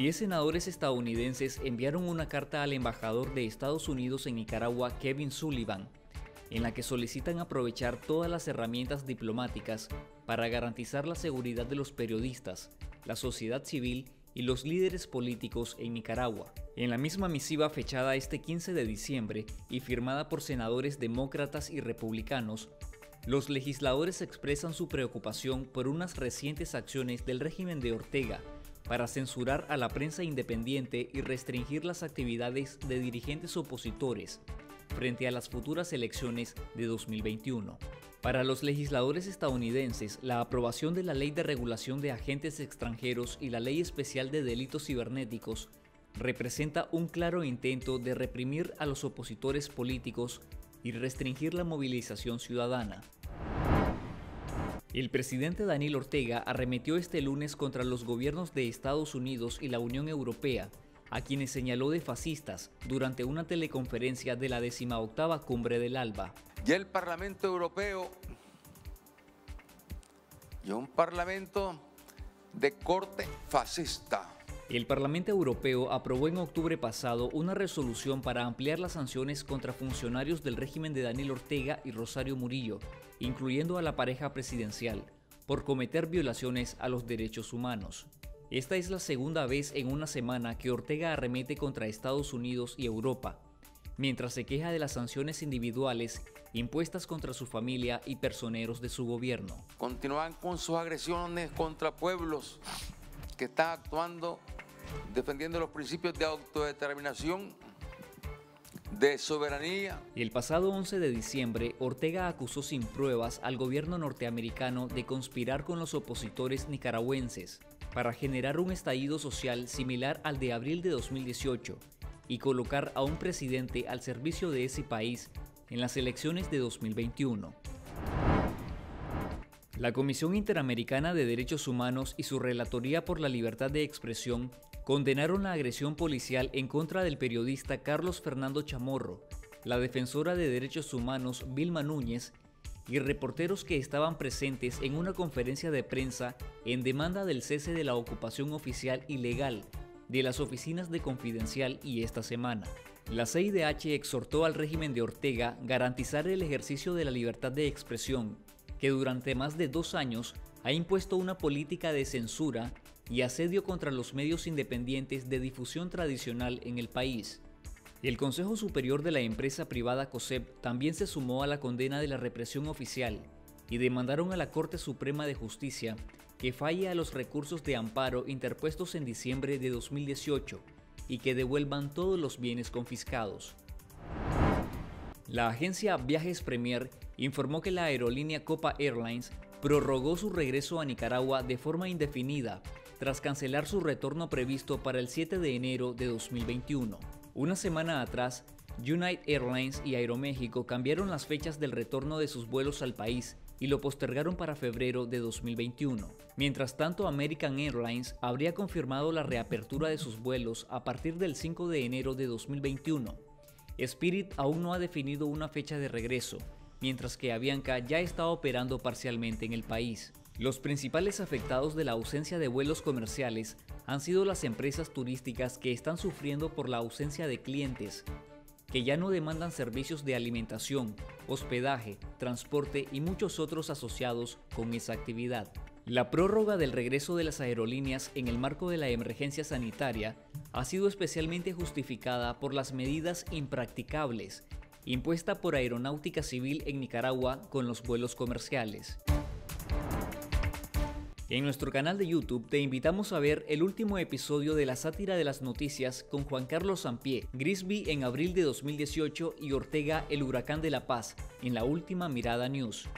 Diez senadores estadounidenses enviaron una carta al embajador de Estados Unidos en Nicaragua, Kevin Sullivan, en la que solicitan aprovechar todas las herramientas diplomáticas para garantizar la seguridad de los periodistas, la sociedad civil y los líderes políticos en Nicaragua. En la misma misiva fechada este 15 de diciembre y firmada por senadores demócratas y republicanos, los legisladores expresan su preocupación por unas recientes acciones del régimen de Ortega para censurar a la prensa independiente y restringir las actividades de dirigentes opositores frente a las futuras elecciones de 2021. Para los legisladores estadounidenses, la aprobación de la Ley de Regulación de Agentes Extranjeros y la Ley Especial de Delitos Cibernéticos representa un claro intento de reprimir a los opositores políticos y restringir la movilización ciudadana. El presidente Daniel Ortega arremetió este lunes contra los gobiernos de Estados Unidos y la Unión Europea, a quienes señaló de fascistas durante una teleconferencia de la 18 Cumbre del ALBA. Ya el Parlamento Europeo y un Parlamento de corte fascista. El Parlamento Europeo aprobó en octubre pasado una resolución para ampliar las sanciones contra funcionarios del régimen de Daniel Ortega y Rosario Murillo, incluyendo a la pareja presidencial, por cometer violaciones a los derechos humanos. Esta es la segunda vez en una semana que Ortega arremete contra Estados Unidos y Europa, mientras se queja de las sanciones individuales impuestas contra su familia y personeros de su gobierno. Continúan con sus agresiones contra pueblos que están actuando defendiendo los principios de autodeterminación, de soberanía. El pasado 11 de diciembre, Ortega acusó sin pruebas al gobierno norteamericano de conspirar con los opositores nicaragüenses para generar un estallido social similar al de abril de 2018 y colocar a un presidente al servicio de ese país en las elecciones de 2021. La Comisión Interamericana de Derechos Humanos y su Relatoría por la Libertad de Expresión condenaron la agresión policial en contra del periodista Carlos Fernando Chamorro, la defensora de derechos humanos Vilma Núñez y reporteros que estaban presentes en una conferencia de prensa en demanda del cese de la ocupación oficial ilegal de las oficinas de Confidencial y esta semana. La CIDH exhortó al régimen de Ortega garantizar el ejercicio de la libertad de expresión, que durante más de dos años ha impuesto una política de censura y asedio contra los medios independientes de difusión tradicional en el país. El Consejo Superior de la empresa privada COSEP también se sumó a la condena de la represión oficial y demandaron a la Corte Suprema de Justicia que falle a los recursos de amparo interpuestos en diciembre de 2018 y que devuelvan todos los bienes confiscados. La agencia Viajes Premier informó que la aerolínea Copa Airlines prorrogó su regreso a Nicaragua de forma indefinida tras cancelar su retorno previsto para el 7 de enero de 2021. Una semana atrás, United Airlines y Aeroméxico cambiaron las fechas del retorno de sus vuelos al país y lo postergaron para febrero de 2021. Mientras tanto, American Airlines habría confirmado la reapertura de sus vuelos a partir del 5 de enero de 2021. Spirit aún no ha definido una fecha de regreso, mientras que Avianca ya está operando parcialmente en el país. Los principales afectados de la ausencia de vuelos comerciales han sido las empresas turísticas que están sufriendo por la ausencia de clientes, que ya no demandan servicios de alimentación, hospedaje, transporte y muchos otros asociados con esa actividad. La prórroga del regreso de las aerolíneas en el marco de la emergencia sanitaria ha sido especialmente justificada por las medidas impracticables impuesta por Aeronáutica Civil en Nicaragua con los vuelos comerciales. En nuestro canal de YouTube te invitamos a ver el último episodio de la sátira de las noticias con Juan Carlos Sampié, Grisby en abril de 2018 y Ortega el huracán de la paz en la última mirada news.